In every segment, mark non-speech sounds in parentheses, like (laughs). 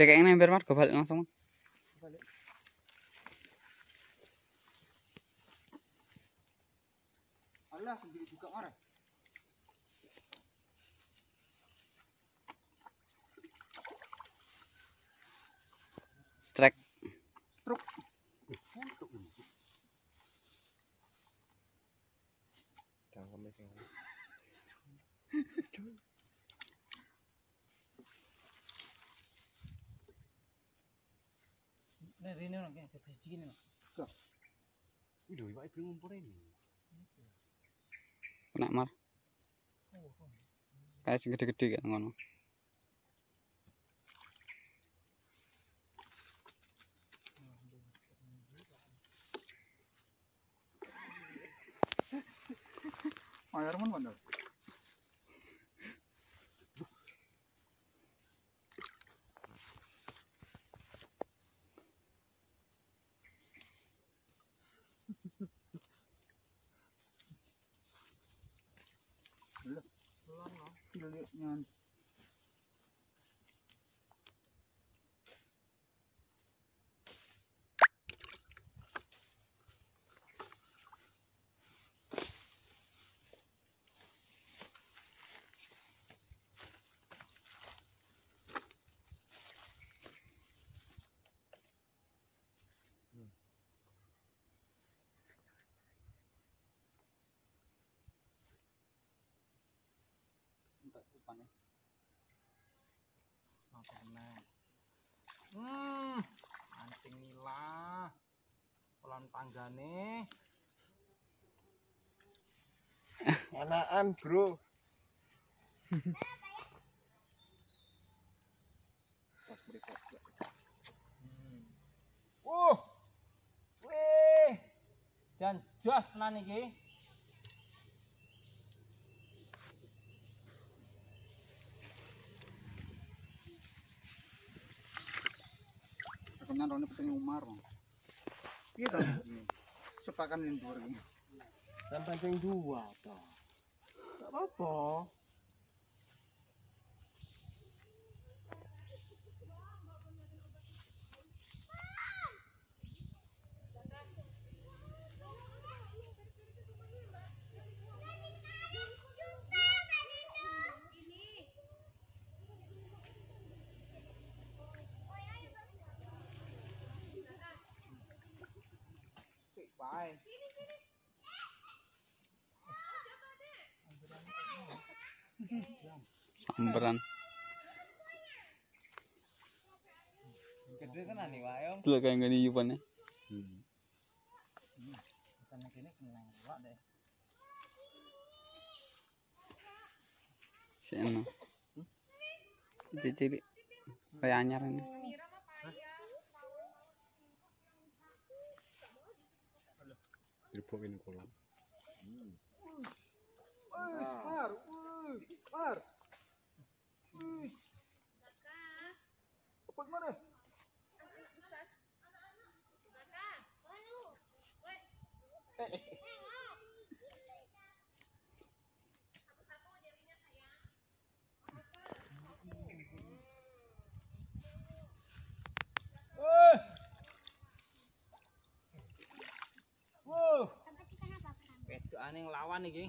Dekek ini ember mas, gue balik langsung. Balik. Allah sendiri juga marah. Strike. Struk. ini rene ora kaya biji ngene lho. Kok. Iduh, iki bingung pore ini. Penak mar. Kayak sing gede-gede kaya ngono. Ayarmon bandar. Yun. Enakan, Bro. (laughs) Pas mereka. Hmm. Uh. Wih. Dan jos tenan iki. Aku nyanrone peteng Umar. Piye to? Sepakan yang dhuwur iki. Kan pancing dua toh. 宝宝 samberan. Gede tenan iki wae ya, om. Lek kanggo yupane hmm kayak anyar ini. Mar. Wih. Apa gimana? Wow. Lawan iki.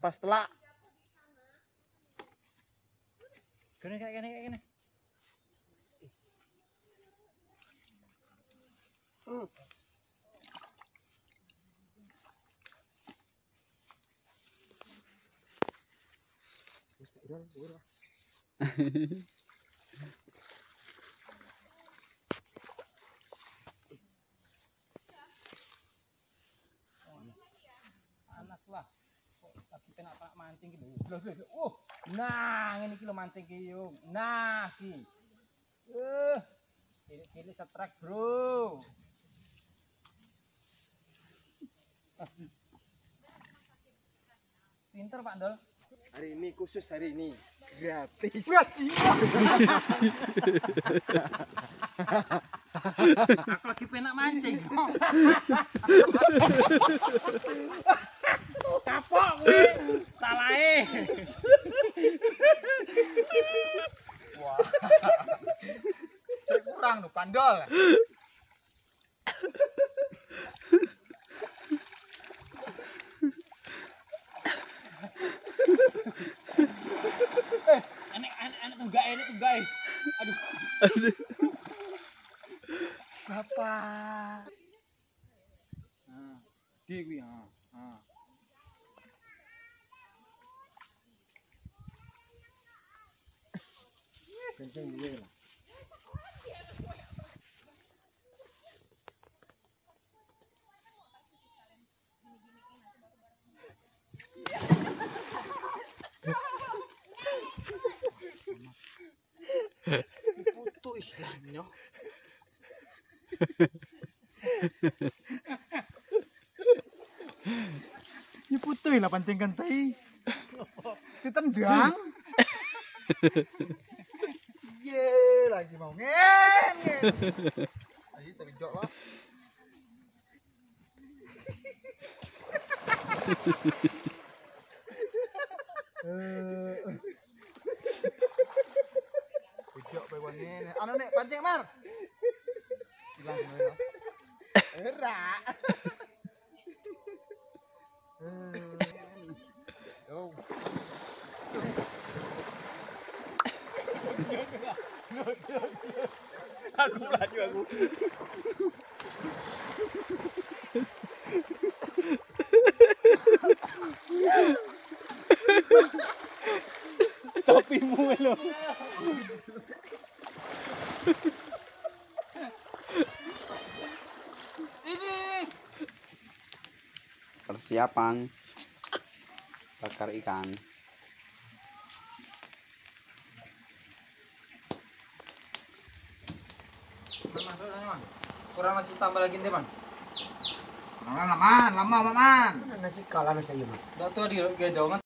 Pas telak telak. Kene kene kene kene. Anak (laughs) lah. Kok Tapi kena pak mancing gitu. Loh, loh, loh. Oh, nah ini kilo mancing ki yo. Nah ki. Eh, ini setrek bro. Pinter Pak Dol. Hari ini khusus hari ini gratis. Aku lagi penak mancing. Tunggak enek tunggak. Aduh. Bapak. Nah, di kuwi ha. Ha. Kenceng lah. Ini putu lah pancing kentai. Ditendang. Ye, lagi mau ngen. Ayo tapi jok lah. (laughs) Jok pe wan ngen. Anu nek pancing mar. Hilang semuanya. Era. Yo. Aku laju aku. Topimu lo. Ini. Persiapan bakar ikan. Bang. Kurang masih tambah lagi nih, Bang. Lama, lama, lama, lama. Nasi kalah nasi ayam. Dah tuh di gendongan